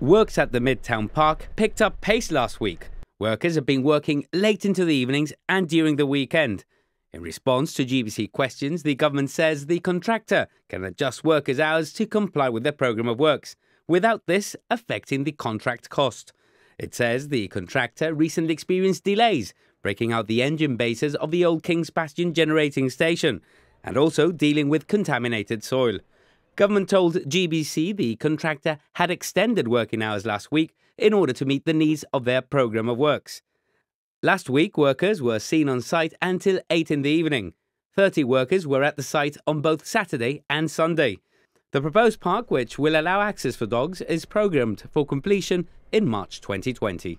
Works at the Midtown Park picked up pace last week. Workers have been working late into the evenings and during the weekend. In response to GBC questions, the government says the contractor can adjust workers' hours to comply with their programme of works, without this affecting the contract cost. It says the contractor recently experienced delays breaking out the engine bases of the old King's Bastion generating station and also dealing with contaminated soil. Government told GBC the contractor had extended working hours last week in order to meet the needs of their programme of works. Last week, workers were seen on site until 8 in the evening. 30 workers were at the site on both Saturday and Sunday. The proposed park, which will allow access for dogs, is programmed for completion in March 2020.